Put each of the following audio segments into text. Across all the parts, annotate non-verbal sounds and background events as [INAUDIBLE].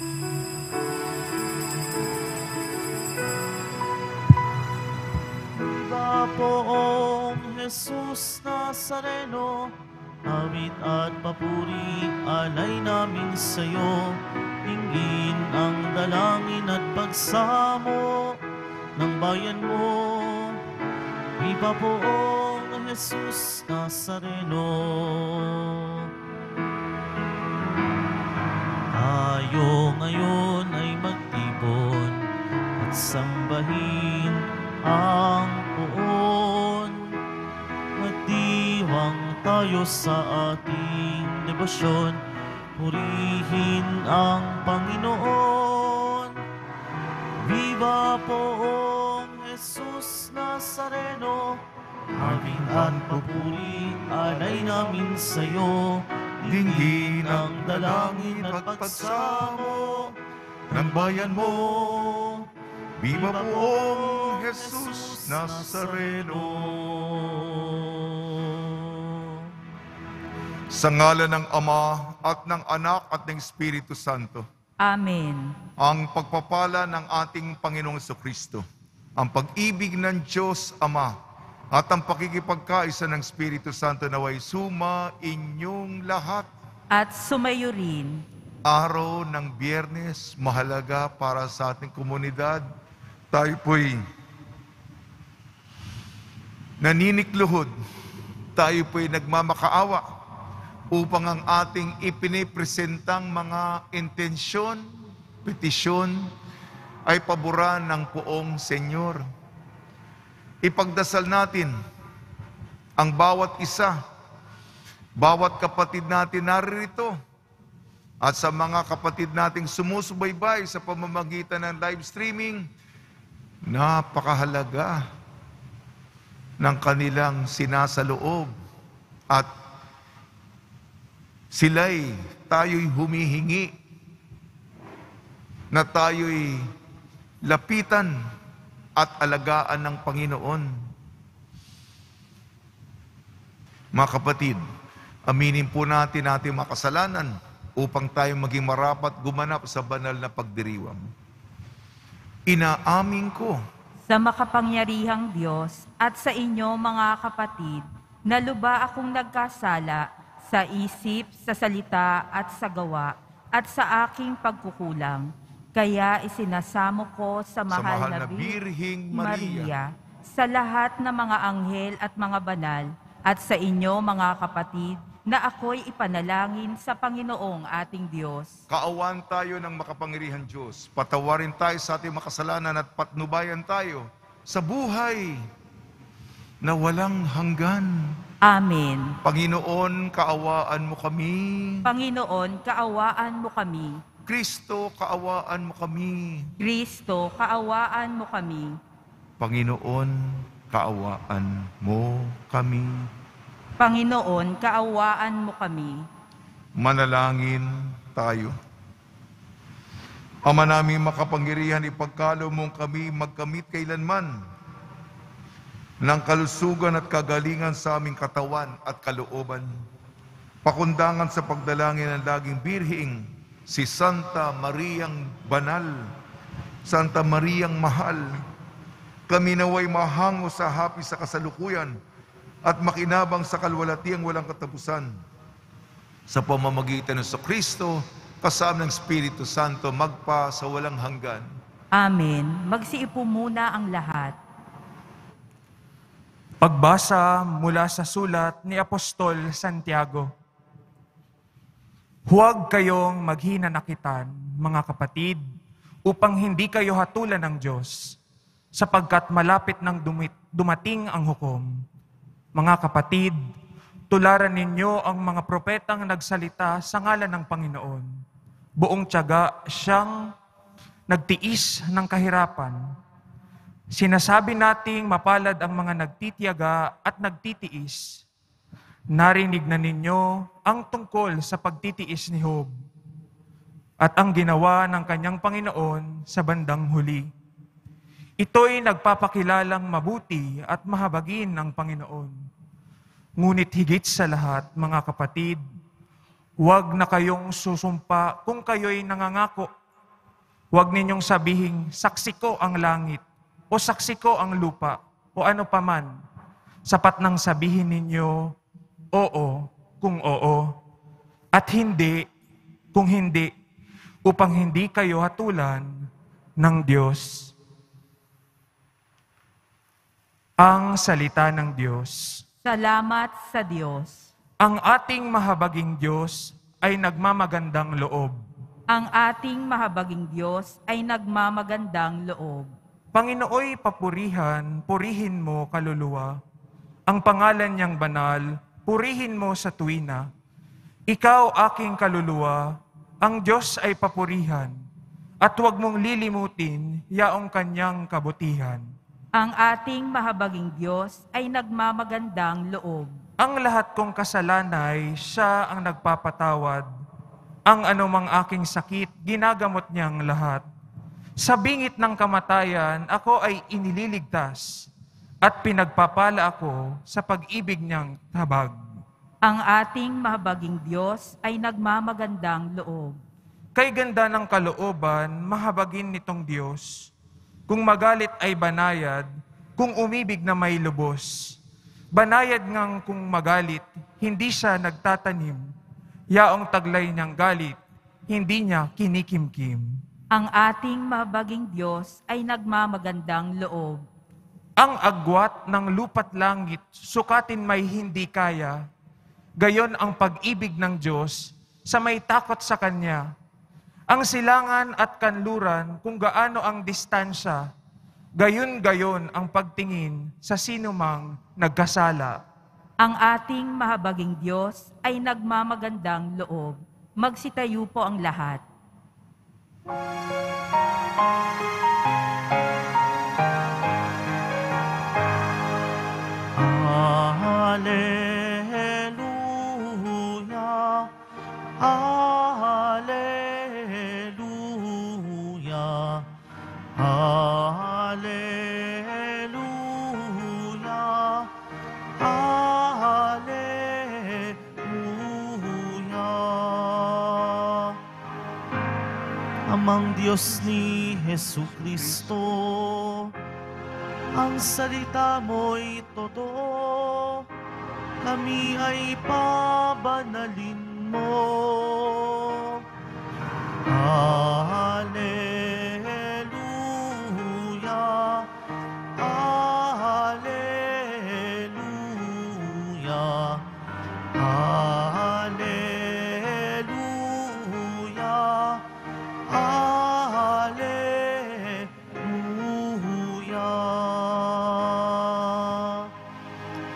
Viva poong Jesus Nazareno, awit at papuri alay namin sa'yo. Tingin ang dalangin at pagsamo ng bayan mo. Viva poong Jesus Nazareno. Tayo ngayon ay magtipon at sambahin ang poon. Magdiwang tayo sa ating debosyon, purihin ang Panginoon. Viva poong Jesus Nazareno, aming at papuri alay namin sa'yo. Dinggin ang dalangin at pagsamo ng bayan mo. Viva poong Jesus Nazareno. Sa ngala ng Ama at ng Anak at ng Espiritu Santo, Amen. ang pagpapala ng ating Panginoong Kristo, ang pag-ibig ng Diyos Ama, at ang pakikipagkaisa ng Espiritu Santo naway suma inyong lahat. At sumayo rin Araw ng biyernes, mahalaga para sa ating komunidad. Tayo po'y naninikluhod. Tayo po'y nagmamakaawa upang ang ating ipinipresentang mga intensyon, petisyon, ay paboran ng poong Senyor. Ipagdasal natin ang bawat isa, bawat kapatid natin naririto, at sa mga kapatid nating sumusubaybay sa pamamagitan ng live streaming, napakahalaga ng kanilang sinasaloob at sila'y tayo'y humihingi na tayo'y lapitan at alagaan ng Panginoon. Mga kapatid, aminin po natin ating mga kasalanan upang tayo maging marapat gumanap sa banal na pagdiriwang. Inaamin ko sa makapangyarihang Diyos at sa inyo mga kapatid, na luba akong nagkasala sa isip, sa salita at sa gawa at sa aking pagkukulang. Kaya isinasamo ko sa mahal, na, Bir- Birhing Maria, sa lahat ng mga anghel at mga banal, at sa inyo mga kapatid, na ako'y ipanalangin sa Panginoong ating Diyos. kaawan tayo ng makapangyarihan Diyos. Patawarin tayo sa ating makasalanan at patnubayan tayo sa buhay na walang hanggan. Amen. Panginoon, kaawaan mo kami. Panginoon, kaawaan mo kami. Kristo, kaawaan mo kami. Kristo, kaawaan mo kami. Panginoon, kaawaan mo kami. Panginoon, kaawaan mo kami. Manalangin tayo. Ama namin makapangyarihan, ipagkalo mong kami magkamit kailanman ng kalusugan at kagalingan sa aming katawan at kalooban. Pakundangan sa pagdalangin ng laging birhing, si Santa Mariang Banal, Santa Mariang Mahal, kami naway mahango sa hapi sa kasalukuyan at makinabang sa kalwalatiang walang katapusan sa pamamagitan ng Kristo, kasama ng Espiritu Santo, magpa sa walang hanggan. Amen. Magsiipo muna ang lahat. Pagbasa mula sa sulat ni Apostol Santiago. Huwag kayong maghina-nakitan, mga kapatid, upang hindi kayo hatulan ng Diyos, sapagkat malapit nang dumating ang hukom. Mga kapatid, tularan ninyo ang mga propetang nagsalita sa ngalan ng Panginoon. Buong tiyaga siyang nagtiis ng kahirapan Sinasabi nating mapalad ang mga nagtitiyaga at nagtitiis. Narinig na ninyo ang tungkol sa pagtitiis ni Job at ang ginawa ng kanyang Panginoon sa bandang huli. Ito'y nagpapakilalang mabuti at mahabagin ng Panginoon. Ngunit higit sa lahat, mga kapatid, huwag na kayong susumpa kung kayo'y nangangako Huwag ninyong sabihing, saksi ko ang langit, o saksi ko ang lupa, o ano paman. Sapat nang sabihin ninyo, oo, kung oo, at hindi, kung hindi, upang hindi kayo hatulan ng Diyos. Ang salita ng Diyos. Salamat sa Diyos. Ang ating mahabaging Diyos ay nagmamagandang loob. Ang ating mahabaging Diyos ay nagmamagandang loob. Panginooy papurihan, purihin mo kaluluwa. Ang pangalan niyang banal, purihin mo sa tuwina. Ikaw aking kaluluwa, ang Diyos ay papurihan. At huwag mong lilimutin yaong kanyang kabutihan. Ang ating mahabaging Diyos ay nagmamagandang loob. Ang lahat kong kasalanay, siya ang nagpapatawad. Ang anumang aking sakit, ginagamot niyang lahat. Sa bingit ng kamatayan, ako ay inililigtas at pinagpapala ako sa pag-ibig niyang tabag. Ang ating mahabaging Diyos ay nagmamagandang loob. Kay ganda ng kalooban, mahabagin nitong Diyos. Kung magalit ay banayad, kung umibig na may lubos. Banayad ngang kung magalit, hindi siya nagtatanim. Yaong taglay niyang galit, hindi niya kinikimkim. Ang ating mahabaging Diyos ay nagmamagandang loob. Ang agwat ng lupat langit, sukatin may hindi kaya. Gayon ang pag-ibig ng Diyos sa may takot sa Kanya. Ang silangan at kanluran kung gaano ang distansya, gayon-gayon ang pagtingin sa sinumang nagkasala. Ang ating mahabaging Diyos ay nagmamagandang loob. Magsitayo po ang lahat. Hallelujah. Hallelujah. Hallelujah. Hallelujah. Amang Diyos ni Jesu Kristo, ang salita mo'y totoo, kami ay pabanalin mo. Hallelujah,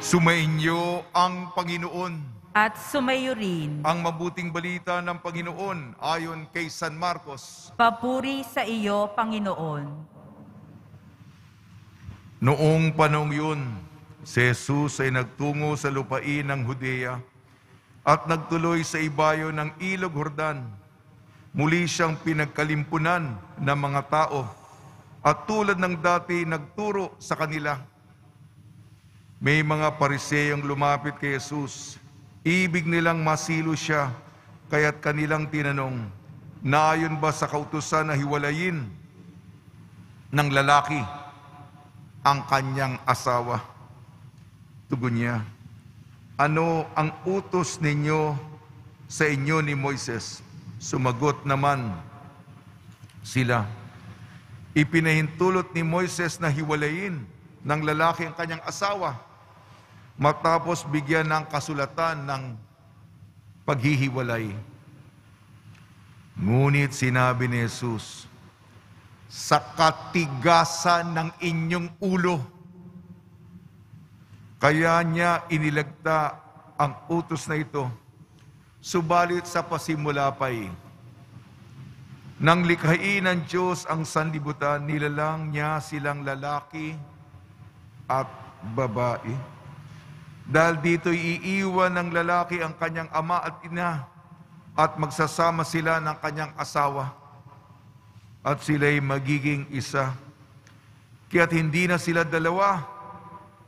Sumainyo ang Panginoon. At sumayo rin. Ang mabuting balita ng Panginoon ayon kay San Marcos. Papuri sa iyo, Panginoon. Noong panong yun, si Jesus ay nagtungo sa lupain ng Judea at nagtuloy sa ibayo ng Ilog Hordan. Muli siyang pinagkalimpunan ng mga tao at tulad ng dati nagturo sa kanila. May mga pariseyong lumapit kay Jesus. Ibig nilang masilo siya, kaya't kanilang tinanong, Naayon ba sa kautusan na hiwalayin ng lalaki ang kanyang asawa? Tugon niya, Ano ang utos ninyo sa inyo ni Moises? Sumagot naman sila, Ipinahintulot ni Moises na hiwalayin ng lalaki ang kanyang asawa matapos bigyan ng kasulatan ng paghihiwalay. Ngunit sinabi ni Jesus, sa katigasan ng inyong ulo, kaya niya inilagta ang utos na ito. Subalit sa pasimula pa'y, nang likhain ng Diyos ang sanlibutan, nilalang niya silang lalaki at babae. Dahil dito iiwan ng lalaki ang kanyang ama at ina at magsasama sila ng kanyang asawa at sila'y magiging isa. Kaya't hindi na sila dalawa,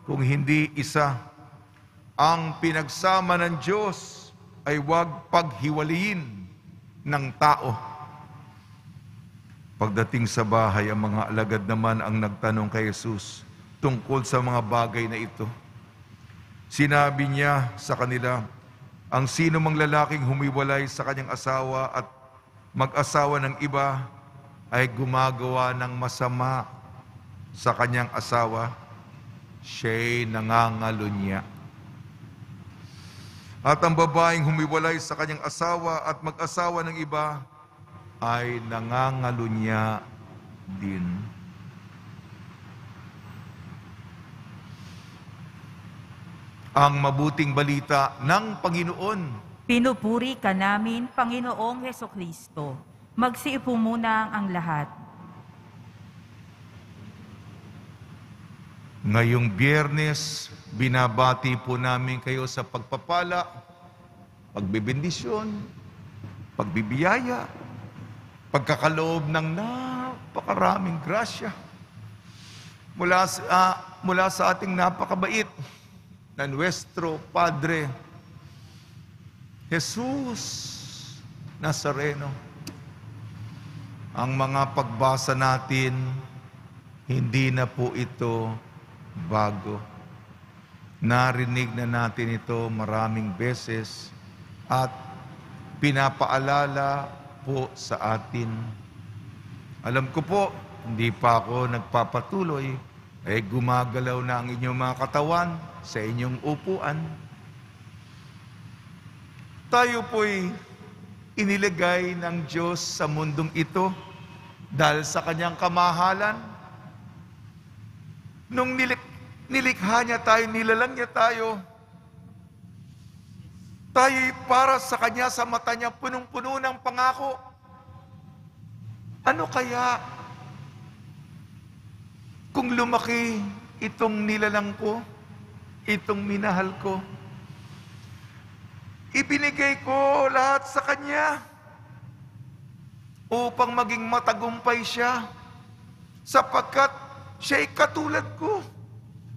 kung hindi isa. Ang pinagsama ng Diyos ay huwag paghiwalayin ng tao. Pagdating sa bahay, ang mga alagad naman ang nagtanong kay Jesus tungkol sa mga bagay na ito. Sinabi niya sa kanila, ang sino mang lalaking humiwalay sa kanyang asawa at mag-asawa ng iba ay gumagawa ng masama sa kanyang asawa, siya'y nangangalunya. At ang babaeng humiwalay sa kanyang asawa at mag-asawa ng iba ay nangangalunya din. Ang mabuting balita ng Panginoon. Pinupuri ka namin, Panginoong Heso Kristo. Magsiupo muna ang lahat. Ngayong biyernes, binabati po namin kayo sa pagpapala, pagbibindisyon, pagbibiyaya, pagkakaloob ng napakaraming grasya mula sa, ah, mula sa ating napakabait na Nuestro Padre Jesus Nazareno. Ang mga pagbasa natin, hindi na po ito bago. Narinig na natin ito maraming beses at pinapaalala po sa atin. Alam ko po, hindi pa ako nagpapatuloy, eh gumagalaw na ang inyong mga katawan sa inyong upuan. Tayo po'y inilagay ng Diyos sa mundong ito dahil sa kanyang kamahalan. Nung nilik nilikha niya tayo, nilalang niya tayo, tayo'y para sa kanya, sa mata niya, punong-puno ng pangako. Ano kaya kung lumaki itong nilalang ko, itong minahal ko, ibinigay ko lahat sa Kanya upang maging matagumpay siya sapagkat siya'y katulad ko,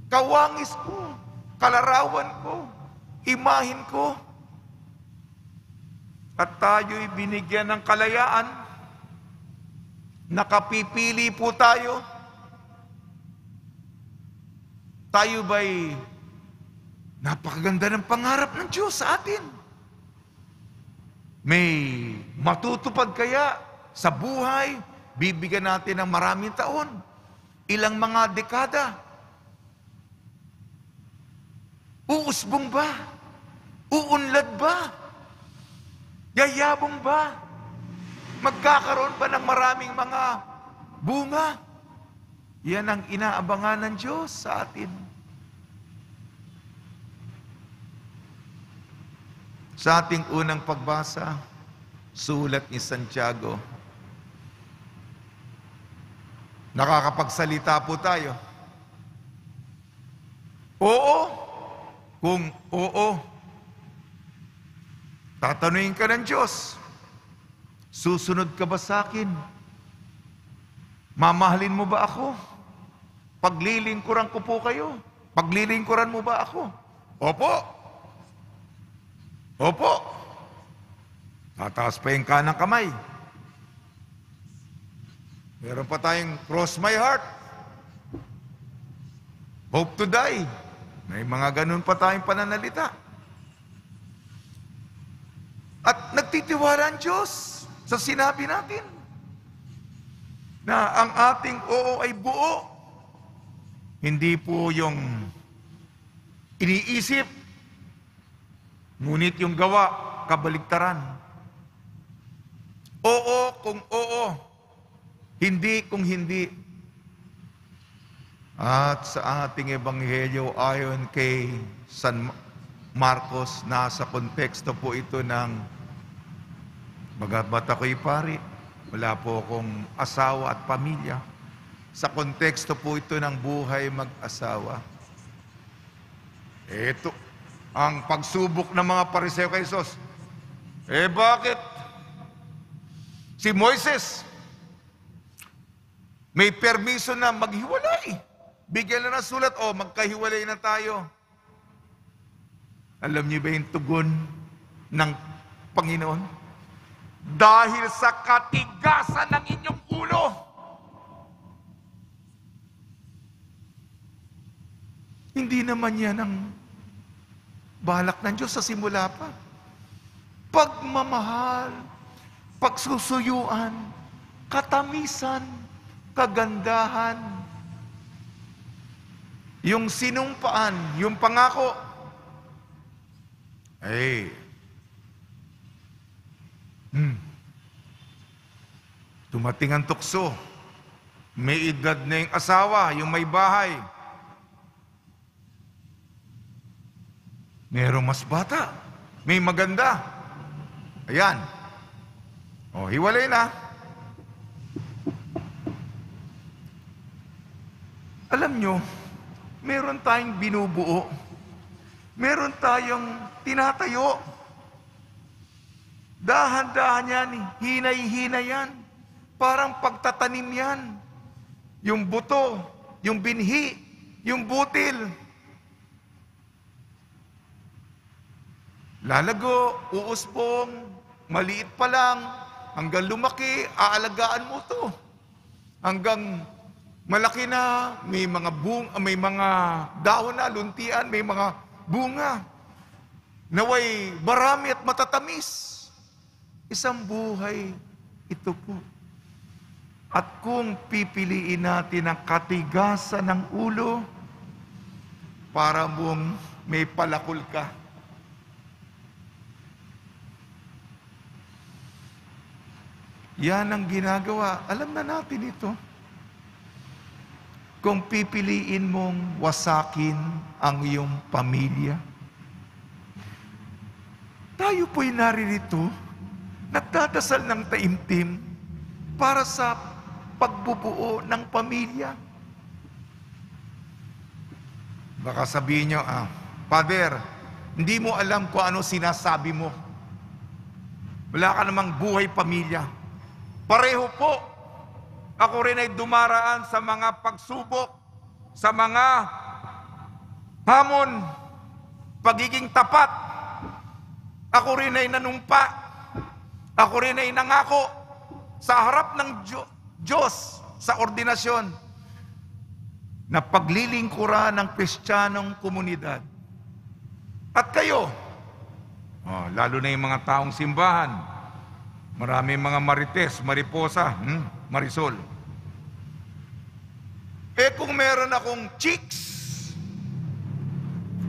kawangis ko, kalarawan ko, imahin ko. At tayo'y binigyan ng kalayaan, nakapipili po tayo, tayo ba'y napakaganda ng pangarap ng Diyos sa atin? May matutupad kaya sa buhay, bibigyan natin ng maraming taon, ilang mga dekada. Uusbong ba? Uunlad ba? Yayabong ba? Magkakaroon ba ng maraming mga bunga? Yan ang inaabangan ng Diyos sa atin. Sa ating unang pagbasa, sulat ni Santiago. Nakakapagsalita po tayo. Oo, kung oo, tatanungin ka ng Diyos, susunod ka ba sa akin? Mamahalin mo ba ako? Paglilingkuran ko po kayo. Paglilingkuran mo ba ako? Opo. Opo. Tataas pa yung kanang kamay. Meron pa tayong cross my heart. Hope to die. May mga ganun pa tayong pananalita. At nagtitiwala ang Diyos sa sinabi natin na ang ating oo ay buo. Hindi po yung iniisip, ngunit yung gawa, kabaligtaran. Oo kung oo, hindi kung hindi. At sa ating ebanghelyo ayon kay San Marcos, nasa konteksto po ito ng Bagamat ako'y pari, wala po akong asawa at pamilya. Sa konteksto po ito ng buhay mag-asawa. Ito, ang pagsubok ng mga pariseo kay Jesus. Eh bakit? Si Moises, may permiso na maghiwalay. Bigyan na ng sulat, o magkahiwalay na tayo. Alam niyo ba yung tugon ng Panginoon? Dahil sa katigasan ng inyong ulo, Hindi naman yan ang balak ng Diyos sa simula pa. Pagmamahal, pagsusuyuan, katamisan, kagandahan, yung sinumpaan, yung pangako, ay, hmm, dumating ang tukso, may edad na yung asawa, yung may bahay, Merong mas bata. May maganda. Ayan. O, hiwalay na. Alam nyo, meron tayong binubuo. Meron tayong tinatayo. Dahan-dahan yan, eh. hinay-hinay yan. Parang pagtatanim yan. Yung buto, yung binhi, yung butil, Lalago, uuspong, maliit pa lang, hanggang lumaki, aalagaan mo to. Hanggang malaki na, may mga bung, may mga dahon na, luntian, may mga bunga. Naway marami at matatamis. Isang buhay ito po. At kung pipiliin natin ang katigasan ng ulo, para mong may palakol ka. Yan ang ginagawa. Alam na natin ito. Kung pipiliin mong wasakin ang iyong pamilya, tayo po'y naririto, nagdadasal ng taimtim para sa pagbubuo ng pamilya. Baka sabihin nyo, ah, Father, hindi mo alam kung ano sinasabi mo. Wala ka namang buhay pamilya. Pareho po. Ako rin ay dumaraan sa mga pagsubok, sa mga hamon, pagiging tapat. Ako rin ay nanumpa. Ako rin ay nangako sa harap ng Diyo- Diyos sa ordinasyon na paglilingkuran ng Kristiyanong komunidad. At kayo, oh, lalo na yung mga taong simbahan, Marami mga marites, mariposa, hmm, marisol. Eh kung meron akong chicks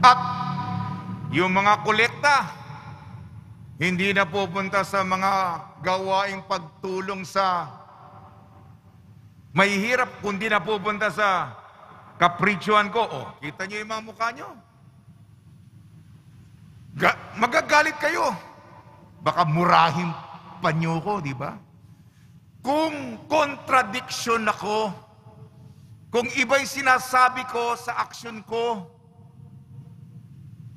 at yung mga kolekta, hindi na pupunta sa mga gawaing pagtulong sa mahihirap, kundi na pupunta sa kapritsyohan ko. Oh, kita niyo yung mga mukha niyo. Ga- magagalit kayo. Baka murahin panyo ko, di ba? Kung contradiction ako, kung iba'y sinasabi ko sa aksyon ko,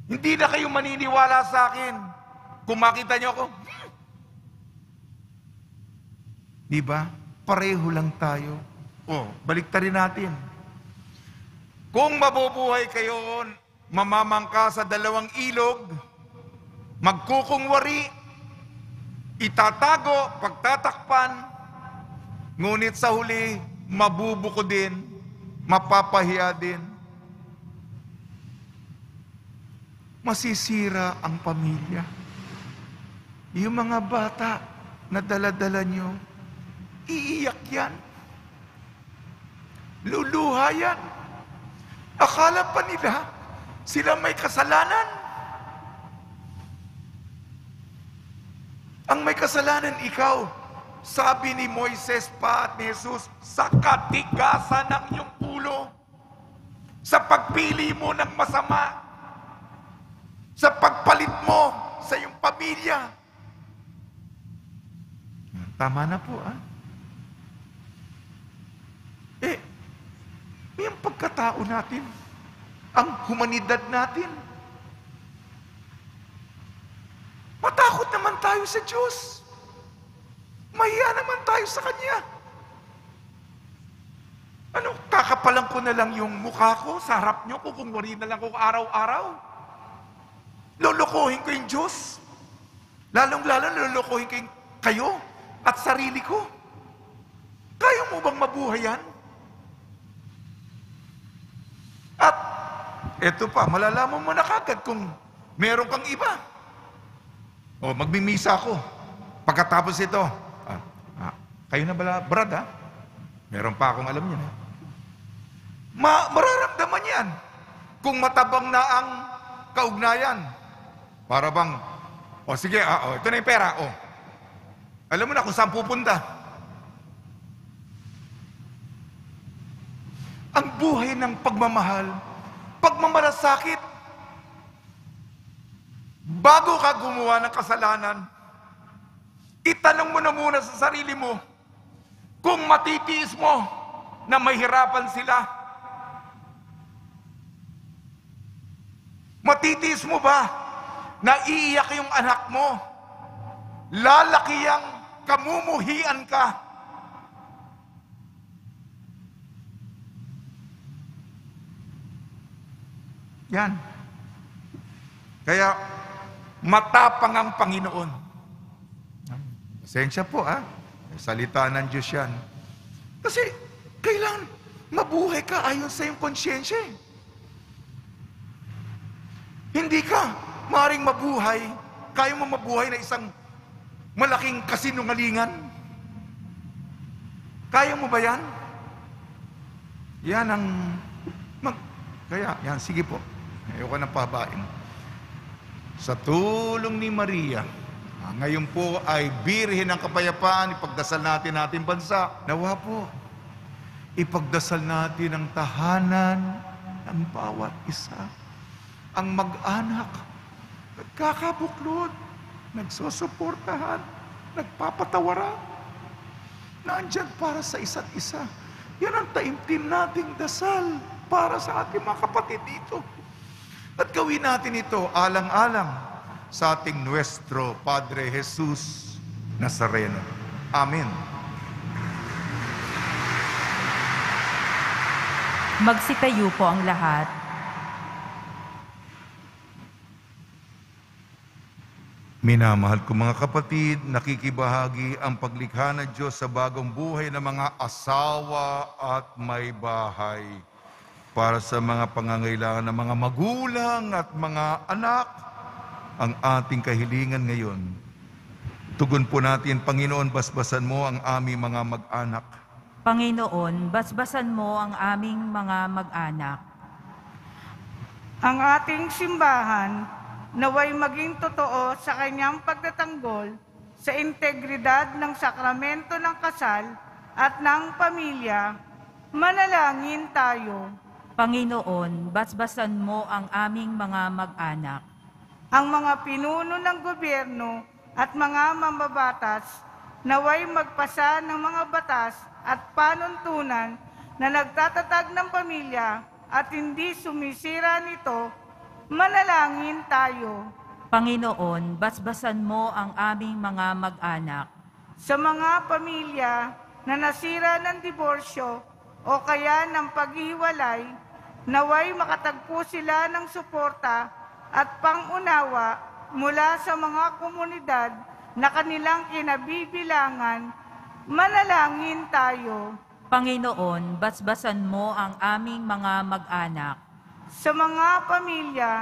hindi na kayo maniniwala sa akin. Kung makita niyo ako, [LAUGHS] di ba? Pareho lang tayo. O, balik rin natin. Kung mabubuhay kayo, mamamangka sa dalawang ilog, magkukungwari, itatago, pagtatakpan, ngunit sa huli, mabubuko din, mapapahiya din. Masisira ang pamilya. Yung mga bata na daladala nyo, iiyak yan. Luluha yan. Akala pa nila, sila may kasalanan. Ang may kasalanan ikaw, sabi ni Moises pa at ni Jesus, sa katigasan ng iyong ulo, sa pagpili mo ng masama, sa pagpalit mo sa iyong pamilya. Tama na po, ah. Eh, yung pagkatao natin, ang humanidad natin, Matakot naman tayo sa Diyos. Mahiya naman tayo sa Kanya. Ano, kakapalan ko na lang yung mukha ko sa harap nyo, kukunwari na lang ko araw-araw. Lolokohin ko yung Diyos. Lalong-lalo lolokohin ko yung kayo at sarili ko. Kaya mo bang mabuhay yan? At eto pa, malalaman mo na kagad kung meron kang iba. O, magmimisa ako. Pagkatapos ito, ah, ah, kayo na bala, brad ha? Meron pa akong alam niya. Ma mararamdaman yan. Kung matabang na ang kaugnayan. Para bang, o sige, ah, oh, ito na yung pera, o. Alam mo na kung saan pupunta. Ang buhay ng pagmamahal, pagmamalasakit, bago ka gumawa ng kasalanan, itanong mo na muna sa sarili mo kung matitiis mo na mahirapan sila. Matitiis mo ba na iiyak yung anak mo? Lalaki ang kamumuhian ka. Yan. Kaya, matapang ang Panginoon. Pasensya po, ha? Salita ng Diyos yan. Kasi, kailangan mabuhay ka ayon sa iyong konsyensya. eh. Hindi ka maring mabuhay, kaya mo mabuhay na isang malaking kasinungalingan. Kaya mo ba yan? Yan ang... Mag, kaya, yan, sige po. Ayoko nang pabain. Sa tulong ni Maria, ah, ngayon po ay birhen ng kapayapaan, ipagdasal natin ating bansa. Nawa po, ipagdasal natin ang tahanan ng bawat isa. Ang mag-anak, nagkakabuklod, nagsusuportahan, nagpapatawaran, nandyan para sa isa't isa. Yan ang taimtim nating dasal para sa ating mga kapatid dito. At gawin natin ito alang-alang sa ating Nuestro Padre Jesus Nazareno. Amen. Magsitayo po ang lahat. Minamahal ko mga kapatid, nakikibahagi ang paglikha ng Diyos sa bagong buhay ng mga asawa at may bahay. Para sa mga pangangailangan ng mga magulang at mga anak, ang ating kahilingan ngayon. Tugon po natin, Panginoon, basbasan mo ang aming mga mag-anak. Panginoon, basbasan mo ang aming mga mag-anak. Ang ating simbahan naway maging totoo sa kanyang pagtatanggol sa integridad ng sakramento ng kasal at ng pamilya, manalangin tayo. Panginoon, basbasan mo ang aming mga mag-anak. Ang mga pinuno ng gobyerno at mga mambabatas naway magpasa ng mga batas at panuntunan na nagtatatag ng pamilya at hindi sumisira nito, manalangin tayo. Panginoon, basbasan mo ang aming mga mag-anak. sa mga pamilya na nasira ng diborsyo o kaya ng paghiwalay, naway makatagpo sila ng suporta at pangunawa mula sa mga komunidad na kanilang kinabibilangan, manalangin tayo. Panginoon, basbasan mo ang aming mga mag-anak. Sa mga pamilya,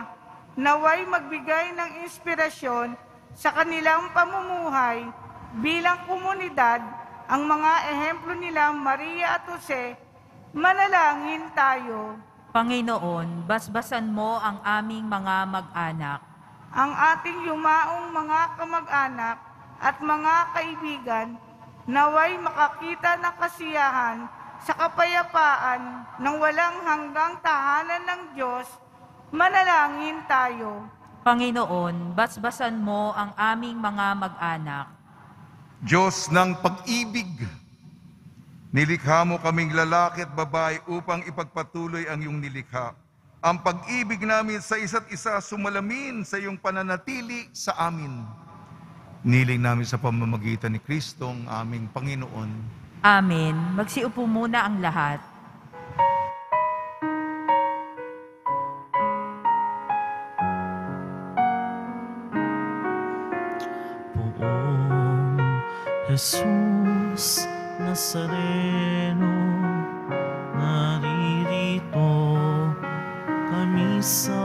naway magbigay ng inspirasyon sa kanilang pamumuhay bilang komunidad ang mga ehemplo nila Maria at Jose, manalangin tayo. Panginoon, basbasan mo ang aming mga mag-anak. Ang ating yumaong mga kamag-anak at mga kaibigan, naway makakita ng kasiyahan sa kapayapaan ng walang hanggang tahanan ng Diyos, manalangin tayo. Panginoon, basbasan mo ang aming mga mag-anak. Diyos ng pag-ibig, nilikha mo kaming lalaki at babae upang ipagpatuloy ang iyong nilikha. Ang pag-ibig namin sa isa't isa sumalamin sa iyong pananatili sa amin. Niling namin sa pamamagitan ni Kristo ang aming Panginoon. Amen. Magsiupo muna ang lahat. Poong Jesus Nazareno, naririto kami sa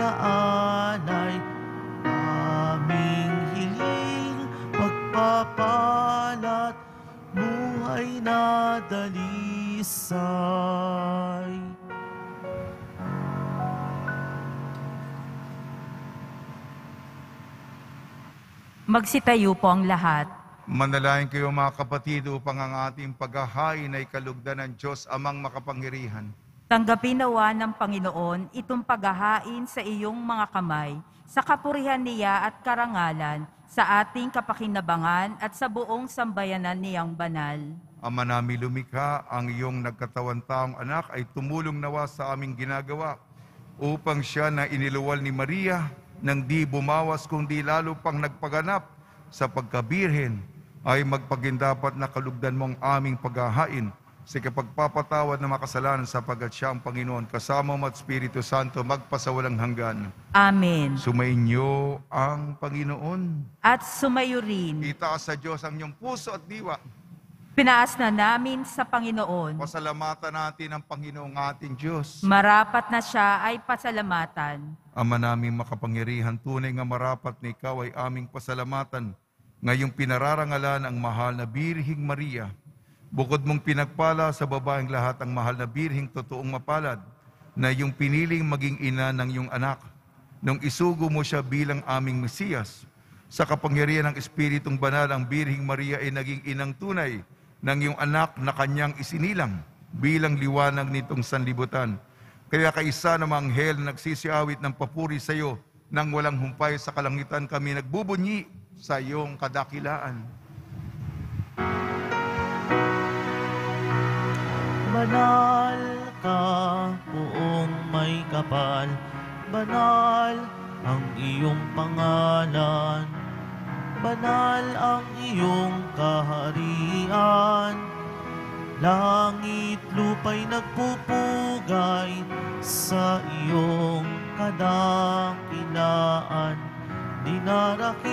inaalay. Aming hiling pagpapalat buhay na dalisay. Magsitayo po ang lahat. Manalangin kayo mga kapatid upang ang ating paghahain ay kalugdan ng Diyos amang makapangyarihan. Tanggapin nawa ng Panginoon itong paghahain sa iyong mga kamay, sa kapurihan niya at karangalan, sa ating kapakinabangan at sa buong sambayanan niyang banal. Ama namin lumikha, ang iyong nagkatawan taong anak ay tumulong nawa sa aming ginagawa upang siya na iniluwal ni Maria nang di bumawas kundi lalo pang nagpaganap sa pagkabirhen ay magpagindapat na kalugdan mong aming paghahain sa kapagpapatawad ng makasalanan sapagat siya ang Panginoon kasama mo at Espiritu Santo magpasawalang hanggan. Amen. Sumainyo ang Panginoon. At sumayo rin, Itaas sa Diyos ang inyong puso at diwa. pinaas na namin sa Panginoon. Pasalamatan natin ang Panginoong ating Diyos. Marapat na siya ay pasalamatan. Ama naming makapangyarihan, tunay nga marapat na ikaw ay aming pasalamatan. Ngayong pinararangalan ang mahal na Birhing Maria. Bukod mong pinagpala sa babaeng lahat ang mahal na Birhing totoong mapalad, na iyong piniling maging ina ng iyong anak. Nung isugo mo siya bilang aming Mesiyas, sa kapangyarihan ng Espiritong Banal, ang Birhing Maria ay naging inang tunay ng iyong anak na kanyang isinilang bilang liwanag nitong sanlibutan. Kaya kaisa ng mga anghel na nagsisiawit ng papuri sa iyo nang walang humpay sa kalangitan kami nagbubunyi sa iyong kadakilaan. Banal ka, buong may kapal. Banal ang iyong pangalan. Banal ang iyong kaharian. Langit lupa'y nagpupugay sa iyong kadakilaan. Dinarakilan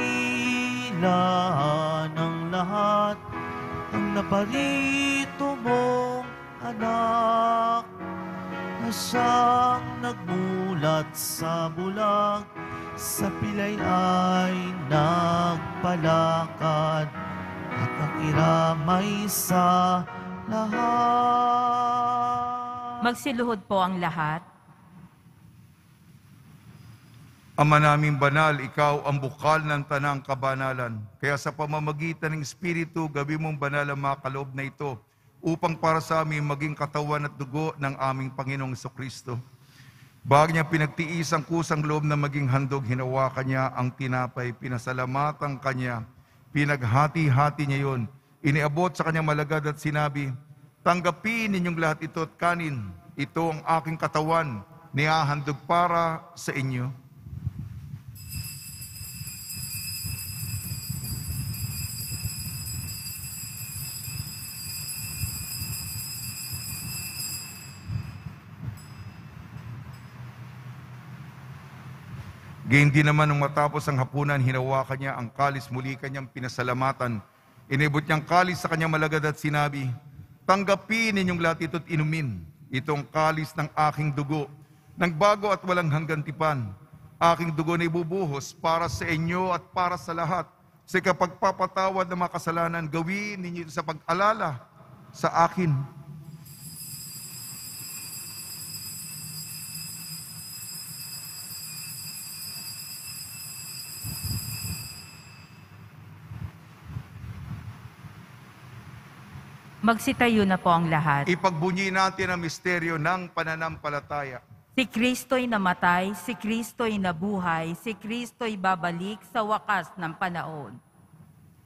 ng lahat ang naparito mong anak na siyang nagmulat sa bulag sa pilay ay nagpalakad at nakiramay sa lahat. Magsiluhod po ang lahat. Ama naming banal, ikaw ang bukal ng tanang kabanalan. Kaya sa pamamagitan ng Espiritu, gabi mong banal ang mga kaloob na ito upang para sa amin maging katawan at dugo ng aming Panginoong Kristo. Bago niya pinagtiis ang kusang loob na maging handog, hinawakan niya ang tinapay, pinasalamatan kanya, pinaghati-hati niya yon, iniabot sa kanyang malagad at sinabi, Tanggapin ninyong lahat ito at kanin, ito ang aking katawan, nihahandog para sa inyo. Gayun din naman nung matapos ang hapunan, hinawakan niya ang kalis, muli kanyang pinasalamatan. Inibot niyang kalis sa kanyang malagad at sinabi, Tanggapin ninyong lahat ito't inumin. Itong kalis ng aking dugo, ng bago at walang hanggan tipan. Aking dugo na ibubuhos para sa inyo at para sa lahat. Sa kapagpapatawad ng mga kasalanan, gawin ninyo sa pag-alala sa akin. Magsitayo na po ang lahat. Ipagbunyi natin ang misteryo ng pananampalataya. Si Kristo'y namatay, si Kristo'y nabuhay, si Kristo'y babalik sa wakas ng panahon.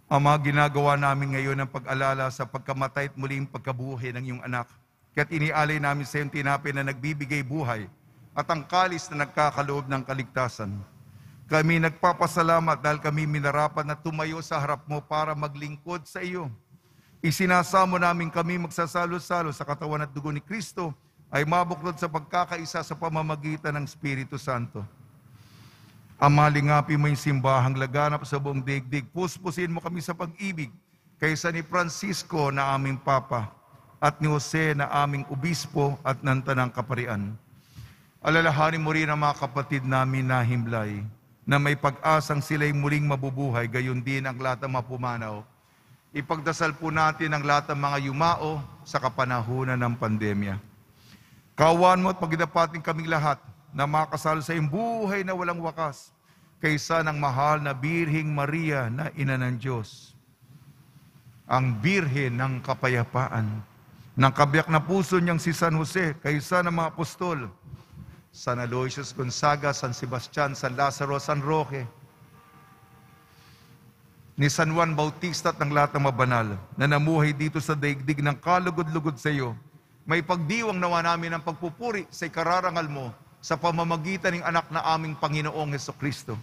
Ama, ginagawa namin ngayon ang pag-alala sa pagkamatay at muling pagkabuhay ng iyong anak. Kaya't inialay namin sa iyong tinapay na nagbibigay buhay at ang kalis na nagkakaloob ng kaligtasan. Kami nagpapasalamat dahil kami minarapat na tumayo sa harap mo para maglingkod sa iyo. Isinasamo namin kami magsasalo-salo sa katawan at dugo ni Kristo ay mabuklod sa pagkakaisa sa pamamagitan ng Espiritu Santo. Ama, lingapi mo yung simbahang laganap sa buong daigdig. Puspusin mo kami sa pag-ibig kaysa ni Francisco na aming Papa at ni Jose na aming Obispo at ng Tanang Kaparian. Alalahanin mo rin ang mga kapatid namin na himlay na may pag-asang sila'y muling mabubuhay, gayon din ang lahat ng mapumanaw. Ipagdasal po natin ang lahat ng mga yumao sa kapanahunan ng pandemya. Kawan mo at pagdapating kaming lahat na makasal sa iyong buhay na walang wakas kaysa ng mahal na Birhing Maria na ina ng Diyos. Ang Birhen ng kapayapaan, ng kabiyak na puso niyang si San Jose kaysa ng mga apostol, San Aloysius Gonzaga, San Sebastian, San Lazaro, San Roque, ni San Juan Bautista at ng lahat ng mabanal na namuhay dito sa daigdig ng kalugod-lugod sa iyo, may pagdiwang nawa namin ang pagpupuri sa ikararangal mo sa pamamagitan ng anak na aming Panginoong Heso Kristo.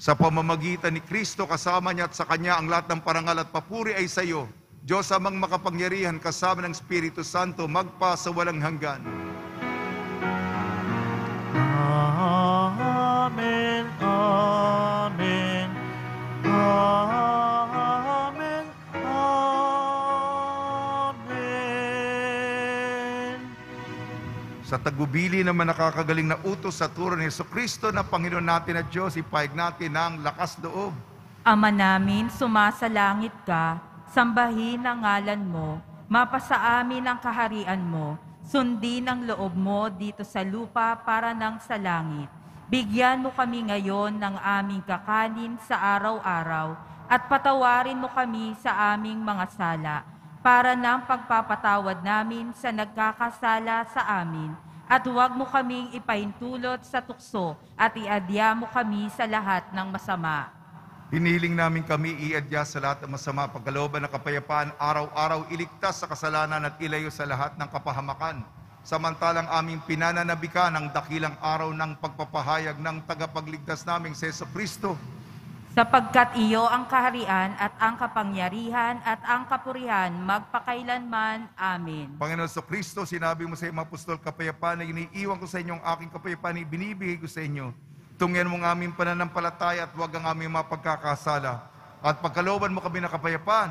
Sa pamamagitan ni Kristo kasama niya at sa Kanya ang lahat ng parangal at papuri ay sa iyo. Diyos amang makapangyarihan kasama ng Espiritu Santo magpa sa walang hanggan. Sa tagubili naman nakakagaling na utos sa turo ni Yeso Kristo na Panginoon natin at Diyos, ipaig natin ang lakas loob. Ama namin, sumasalangit ka, sambahin ang ngalan mo, mapasa amin ang kaharian mo, sundin ang loob mo dito sa lupa para nang sa langit. Bigyan mo kami ngayon ng aming kakanin sa araw-araw at patawarin mo kami sa aming mga sala para ng pagpapatawad namin sa nagkakasala sa amin at huwag mo kaming ipahintulot sa tukso at iadya mo kami sa lahat ng masama. Hiniling namin kami iadya sa lahat ng masama, pagkalooban ng kapayapaan, araw-araw iligtas sa kasalanan at ilayo sa lahat ng kapahamakan. Samantalang aming pinananabikan ang dakilang araw ng pagpapahayag ng tagapagligtas naming si Yeso Kristo. Sapagkat iyo ang kaharian at ang kapangyarihan at ang kapurihan magpakailanman. Amen. Panginoon sa Kristo, sinabi mo sa iyong apostol, kapayapaan na iniiwan ko sa inyong aking kapayapaan na ibinibigay ko sa inyo. Tungyan mo ang aming pananampalataya at huwag ang aming mapagkakasala. At pagkalooban mo kami ng kapayapaan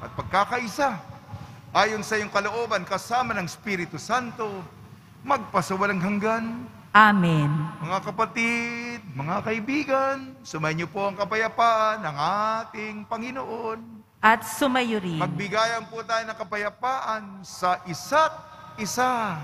at pagkakaisa. Ayon sa iyong kalooban, kasama ng Espiritu Santo, magpasawalang hanggan. Amen. Mga kapatid, mga kaibigan, sumayin niyo po ang kapayapaan ng ating Panginoon. At sumayo rin. Magbigayan po tayo ng kapayapaan sa isa't isa.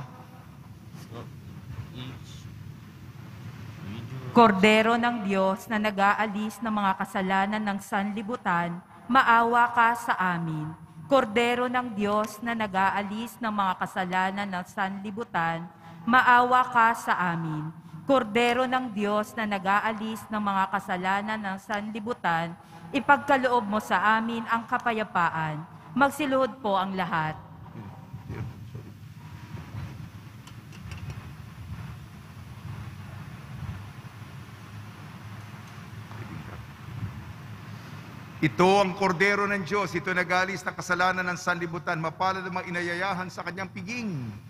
Kordero ng Diyos na nag-aalis ng mga kasalanan ng sanlibutan, maawa ka sa amin. Kordero ng Diyos na nag-aalis ng mga kasalanan ng sanlibutan, maawa ka sa amin. Kordero ng Diyos na nag-aalis ng mga kasalanan ng sanlibutan, ipagkaloob mo sa amin ang kapayapaan. Magsiluhod po ang lahat. Ito ang kordero ng Diyos. Ito nagalis ng kasalanan ng sanlibutan. Mapalad ang mga inayayahan sa kanyang piging.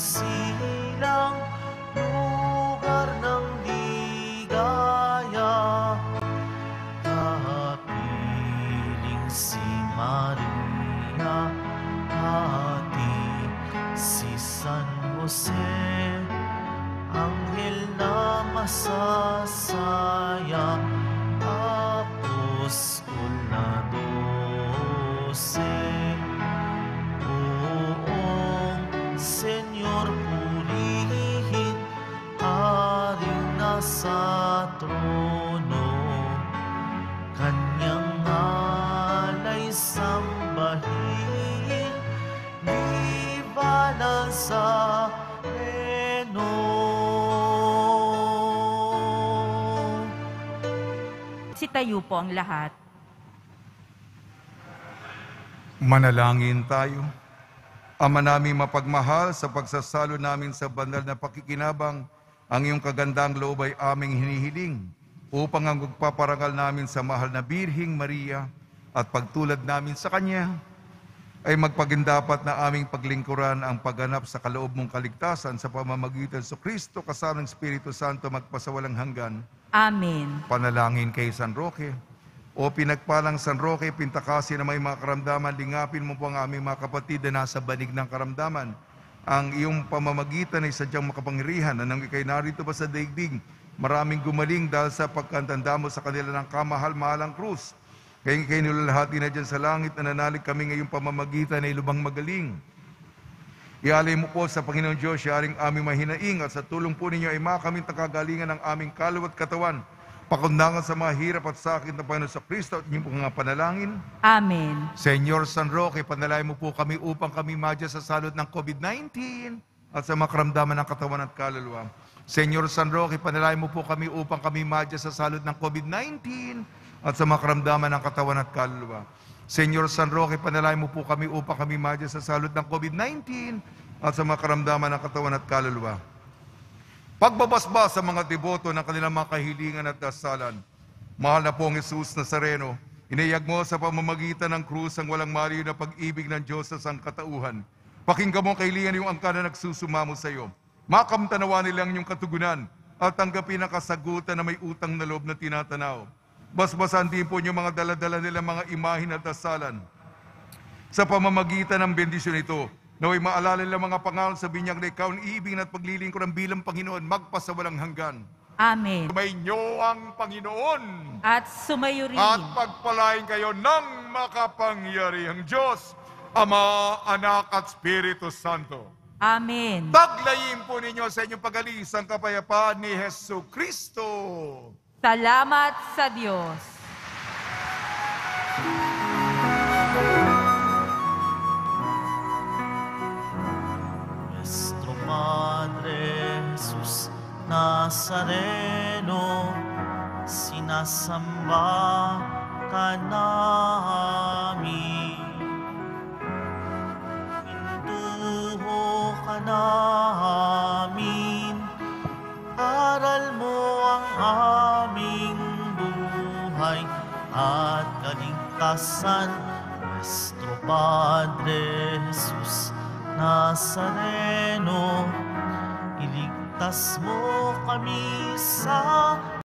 Bagong Sitayo po ang lahat. Manalangin tayo. Ama namin mapagmahal sa pagsasalo namin sa banal na pakikinabang, ang iyong kagandang loob ay aming hinihiling upang ang magpaparangal namin sa mahal na Birhing Maria at pagtulad namin sa Kanya ay magpagindapat na aming paglingkuran ang pagganap sa kaloob mong kaligtasan sa pamamagitan sa Kristo kasama ng Espiritu Santo magpasawalang hanggan. Amen. Panalangin kay San Roque. O pinagpalang San Roque, pintakasi na may mga karamdaman, lingapin mo po ang aming mga kapatid na nasa banig ng karamdaman. Ang iyong pamamagitan ay sadyang makapangyarihan na nang ikay narito pa sa daigdig. Maraming gumaling dahil sa pagkantanda mo sa kanila ng kamahal-mahalang krus. Kaya ikay nilalahati na dyan sa langit na nanalig kami ngayong pamamagitan ay lubang magaling. Ialay mo po sa Panginoon Diyos, siyaring aming mahinaing at sa tulong po ninyo ay makamit ang kagalingan ng aming kalawat katawan. Pakundangan sa mga hirap at sakit na Panginoon sa Kristo at inyong mga panalangin. Amen. Senyor San Roque, panalay mo po kami upang kami madya sa salot ng COVID-19 at sa makaramdaman ng katawan at kaluluwa. Senyor San Roque, panalay mo po kami upang kami madya sa salot ng COVID-19 at sa makaramdaman ng katawan at kaluluwa. Senyor San Roque, panalay mo po kami upang kami madya sa salot ng COVID-19 at sa makaramdaman ng katawan at kaluluwa. Pagbabasbas sa mga deboto ng kanilang mga kahilingan at dasalan. Mahal na pong Jesus Nazareno, inayag mo sa pamamagitan ng krus ang walang mariyo na pag-ibig ng Diyos sa sangkatauhan. Pakinggan mo ang kahilingan yung angka na nagsusumamo sa iyo. Makamtanawa nilang yung katugunan at tanggapin ang kasagutan na may utang na loob na tinatanaw. Basbasan din po yung mga daladala nilang mga imahin at dasalan sa pamamagitan ng bendisyon ito, naway maalala nila mga pangalan sa binyag na ikaw ang iibig at paglilingkuran bilang Panginoon, magpasawalang hanggan. Amen. May nyo ang Panginoon At sumayo rin. at pagpalain kayo ng makapangyarihang Diyos, Ama, Anak at Espiritu Santo. Amen. Taglayin po ninyo sa inyong pagalis ang kapayapaan ni Heso Kristo. Salamat sa Diyos. Nuestro Padre Jesús Nazareno, sinasamba ka namin. Pintuho ka namin, aral mo ang buhay at kaligtasan. Nuestro Padre Jesus Nazareno, iligtas mo kami sa